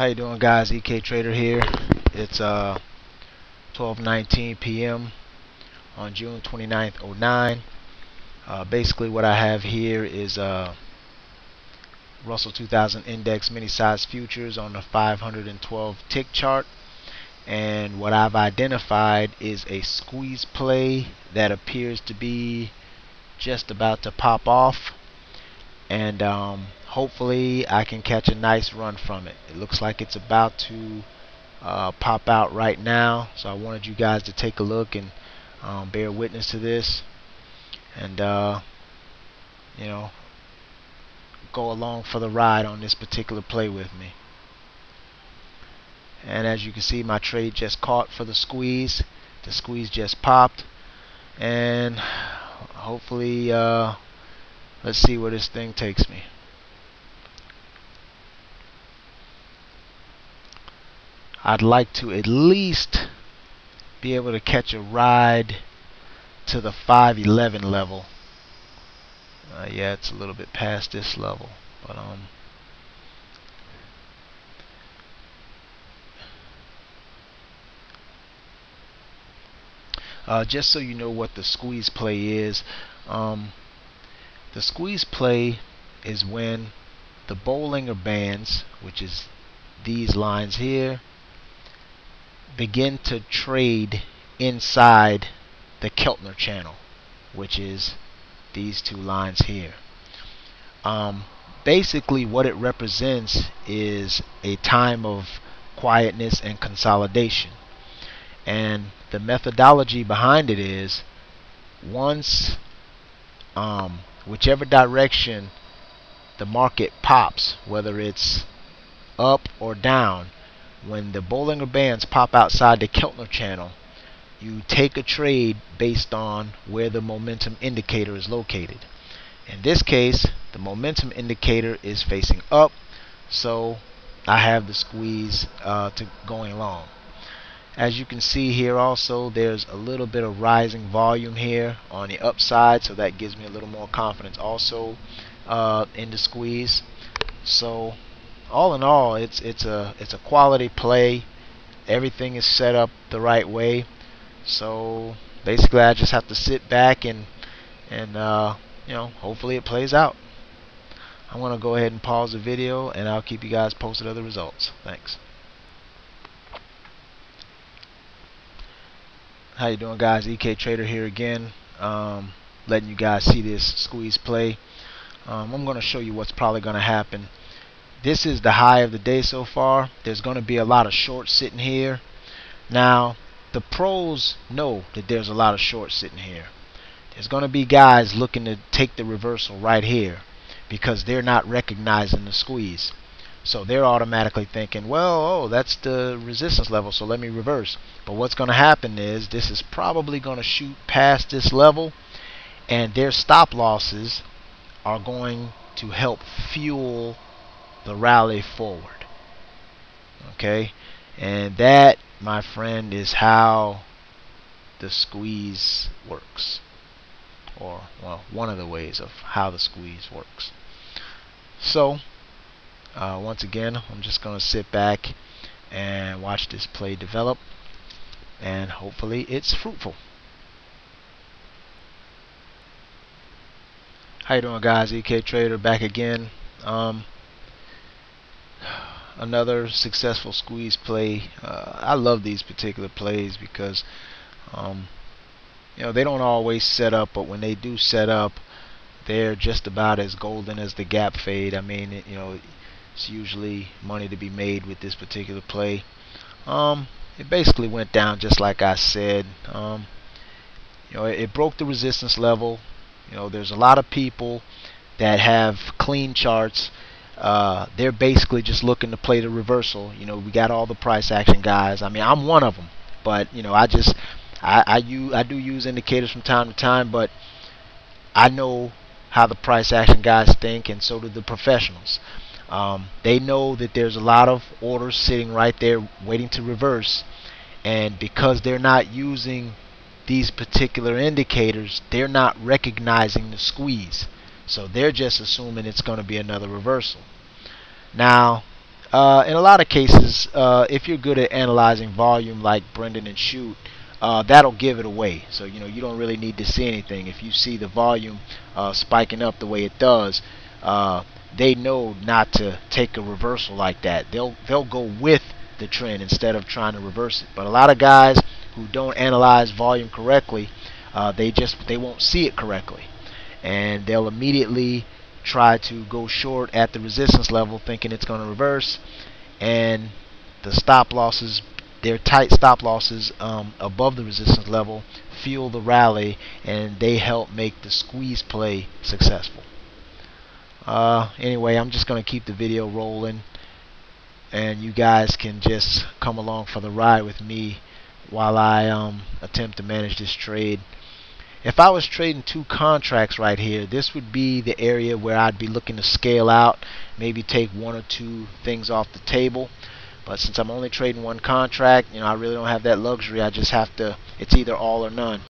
How you doing guys? EK Trader here. It's uh 12:19 p.m. on June 29th, 09. Uh, basically what I have here is uh Russell 2000 Index mini size futures on the 512 tick chart and what I've identified is a squeeze play that appears to be just about to pop off and um, hopefully I can catch a nice run from it. It looks like it's about to uh, pop out right now so I wanted you guys to take a look and um, bear witness to this. And uh, you know go along for the ride on this particular play with me. And as you can see my trade just caught for the squeeze. The squeeze just popped. And hopefully uh, let's see where this thing takes me I'd like to at least be able to catch a ride to the 511 level. Uh, yeah, it's a little bit past this level, but um, uh, just so you know what the squeeze play is, um, the squeeze play is when the Bowling Bollinger Bands, which is these lines here, begin to trade inside the Keltner channel, which is these two lines here. Um, basically, what it represents is a time of quietness and consolidation. And the methodology behind it is once, um, whichever direction the market pops, whether it's up or down, when the Bollinger Bands pop outside the Keltner channel, you take a trade based on where the momentum indicator is located. In this case, the momentum indicator is facing up, so I have the squeeze uh, to going long. As you can see here also, there's a little bit of rising volume here on the upside, so that gives me a little more confidence also uh, in the squeeze. So all in all, it's it's a it's a quality play. Everything is set up the right way. So basically, I just have to sit back and and uh, you know hopefully it plays out. I'm gonna go ahead and pause the video, and I'll keep you guys posted of the results. Thanks. How you doing, guys? EK Trader here again, um, letting you guys see this squeeze play. Um, I'm gonna show you what's probably gonna happen this is the high of the day so far. There's going to be a lot of shorts sitting here. Now the pros know that there's a lot of shorts sitting here. There's going to be guys looking to take the reversal right here because they're not recognizing the squeeze. So they're automatically thinking well oh that's the resistance level so let me reverse. But what's going to happen is this is probably going to shoot past this level and their stop losses are going to help fuel the rally forward. Okay? And that, my friend, is how the squeeze works. Or, well, one of the ways of how the squeeze works. So, uh, once again, I'm just going to sit back and watch this play develop. And hopefully it's fruitful. How you doing guys? EK Trader back again. Um, another successful squeeze play. Uh, I love these particular plays because um, you know they don't always set up, but when they do set up, they're just about as golden as the gap fade. I mean, it, you know, it's usually money to be made with this particular play. Um, it basically went down just like I said. Um, you know, it, it broke the resistance level. You know, there's a lot of people that have clean charts uh, they're basically just looking to play the reversal. You know, we got all the price action guys. I mean, I'm one of them, but you know, I just I I, use, I do use indicators from time to time, but I know how the price action guys think, and so do the professionals. Um, they know that there's a lot of orders sitting right there waiting to reverse, and because they're not using these particular indicators, they're not recognizing the squeeze. So they're just assuming it's going to be another reversal. Now, uh, in a lot of cases, uh, if you're good at analyzing volume like Brendan and Shoot, uh, that'll give it away. So you know you don't really need to see anything. If you see the volume uh, spiking up the way it does, uh, they know not to take a reversal like that. They'll they'll go with the trend instead of trying to reverse it. But a lot of guys who don't analyze volume correctly, uh, they just they won't see it correctly, and they'll immediately try to go short at the resistance level, thinking it's going to reverse, and the stop losses, their tight stop losses um, above the resistance level, fuel the rally, and they help make the squeeze play successful. Uh, anyway, I'm just going to keep the video rolling and you guys can just come along for the ride with me while I um, attempt to manage this trade. If I was trading two contracts right here, this would be the area where I'd be looking to scale out, maybe take one or two things off the table. But since I'm only trading one contract, you know, I really don't have that luxury. I just have to, it's either all or none.